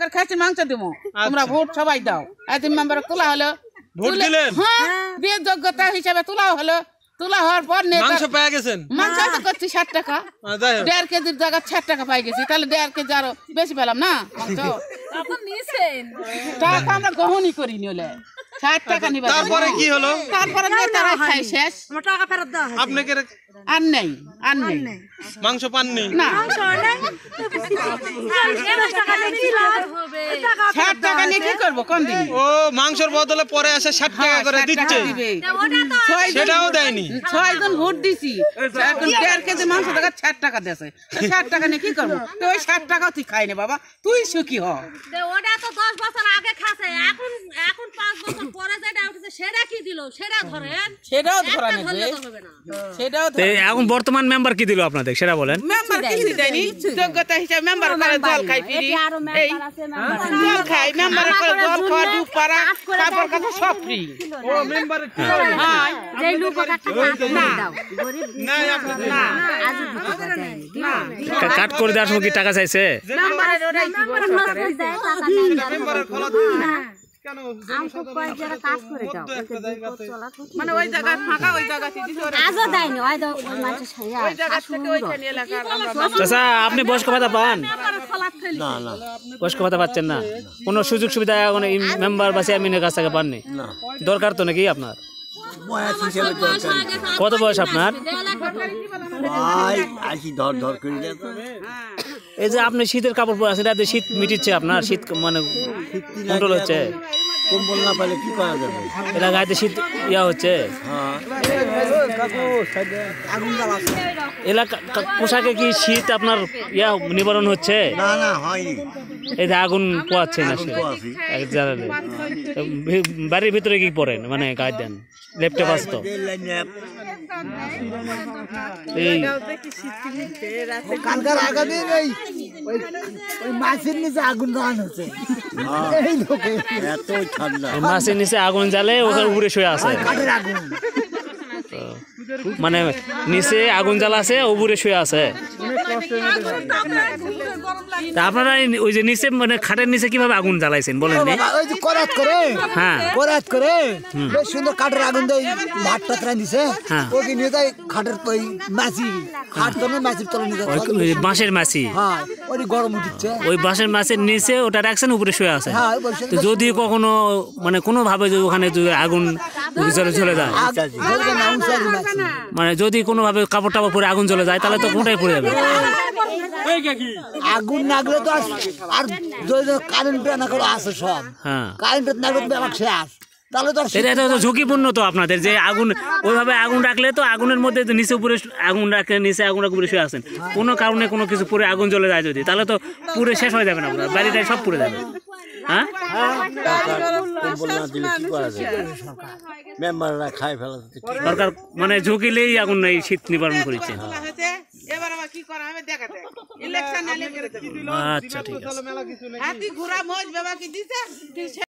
করে খাসির মাংস দেবো তোমরা ভোট সবাই দাও। এত মেম্বার তোলা হলো। ভোট দিলেন? হ্যাঁ দিয়ে যোগ্যতা হিসাবে তোলাও হলো। তোলা হওয়ার পর মাংস পেয়ে গেছেন? মাংস তো করছি ষাট টাকা। দেড় কেজির জায়গা ষাট টাকা পাই গেছি। তাহলে দেড় কেজি আরও বেশি পেলাম না? মাংস। টাকা আমরা গ্রহণই করিনি হলে ষাট টাকা নিবে তারপরে কি হলো? তারপরে নেতারা খাই শেষ। টাকা ফেরত দেওয়া আপনাকে আর নেই। আর নেই। মাংস পাননি না। ষাট টাকা নিয়ে কি করব? কোন দিন? ও মাংসর বদলে পরে আসে ষাট টাকা করে দিচ্ছে। সেটাও দেয়নি। ভোট দিছি। এখন দেড় কেজি মাংস টাকা ষাট টাকা দিয়েছে। ষাট টাকা নিয়ে কি করব? তো ওই ষাট টাকাও তুই খাই না বাবা। তুই সুখী হ। ওটা তো দশ বছর আগে খাসে এখন এখন পাঁচ বছর পরে যেটা উঠেছে সেটা কি দিল সেটা ধরেন সেটাও ধরা একটা নেবে ধরলে তো হবে না সেটাও এখন বর্তমান মেম্বার কি দিল আপনাদের সেটা বলেন মেম্বার কিছু দেয়নি যোগ্যতা হিসাবে মেম্বার করে জল খাই ফিরি এই জল খাই মেম্বার করে জল খাওয়া দুধ পাড়া কাপড় কাপড় সব ফ্রি ও মেম্বার হ্যাঁ যে লোক একটা দাও গরিব না না আজ না কাট করে দেওয়ার সময় কি টাকা চাইছে কি বলছো? খোলা। কেন যারা কাজ করে দাও একটা জায়গাতে মানে ওই জায়গায় ফাঁকা ওই জায়গাতে আজও দেয়নি ওই দাও ওই মানুষের সাইয়া ওই জায়গা থেকে ওইখানে এলাকার চাচা আপনি বয়স্ক ভাতা পান? বয়স্ক ভাতা পাচ্ছেন না। কোনো সুযোগ সুবিধা এখন এই মেম্বার বা চেয়ারম্যানের কাছ থেকে পাননি? দরকার তো নাকি আপনার? কত বয়স আপনার? ধর ধর করে। এই যে আপনি শীতের কাপড় পরে আছেন এতে শীত মিটিচ্ছে আপনার শীত মানে কন্ট্রোল হচ্ছে। কম্বল না পেলে কি করা যাবে? এলাকায় শীত ইয়া হচ্ছে। হ্যাঁ। এলাকা পোশাকে কি শীত আপনার ইয়া নিবারণ হচ্ছে? না না হয়নি। এই যে আগুন পোয়াচ্ছে না জ্বালালে। বাড়ির ভিতরে কি পড়েন? মানে গায়ে দেন। লেপটে বাস্ত এই কালকার আগামী ওই ওই মাছের নিচে আগুন দান হচ্ছে। মাছের নিচে আগুন জ্বালে ওখানে উপরে শুয়ে আছে মানে নিচে আগুন জ্বালা আছে উপরে শুয়ে আছে আপনারা ওই যে নিচে মানে খাটের নিচে কীভাবে আগুন জ্বালাইছেন বলেন করে হ্যাঁ করাত সুন্দর কাঠের আগুন দেয় ভাত টাত দিছে হ্যাঁ। ওকে খাটের বাঁশের মাছি ওই গরম উঠছে। ওই বাঁশের মাছের নিচে ওটা রাখছেন উপরে শুয়ে আছে। হ্যাঁ তো যদি কখনো মানে কোনো ভাবে যদি ওখানে আগুন জ্বলে চলে যায়। মানে যদি কোনো ভাবে কাপড় টাপড় পরে আগুন চলে যায় তাহলে তো কোনটাই পড়ে যাবে? আগুন না গেলে তো আর- কারেন্ট না করে আসে সব। হ্যাঁ। কারেন্ট না ব্যাপার শেষ তাহলে তো এটা ঝুঁকিপূর্ণ তো আপনাদের যে আগুন ওইভাবে আগুন রাখলে তো আগুনের মধ্যে নিচে উপরে আগুন রাখে নিচে আগুন রাখে উপরে শুয়ে আছেন। কোনো কারণে কোনো কিছু পুরে আগুন জ্বলে যায় যদি তাহলে তো পুরে শেষ হয়ে যাবে না আপনার বাড়িটাই সব পুড়ে যাবে। হ্যাঁ? সরকার মানে ঝুঁকিলেই আগুন এই শীত নিবারণ করেছে। আচ্ছা ঠিক আছে।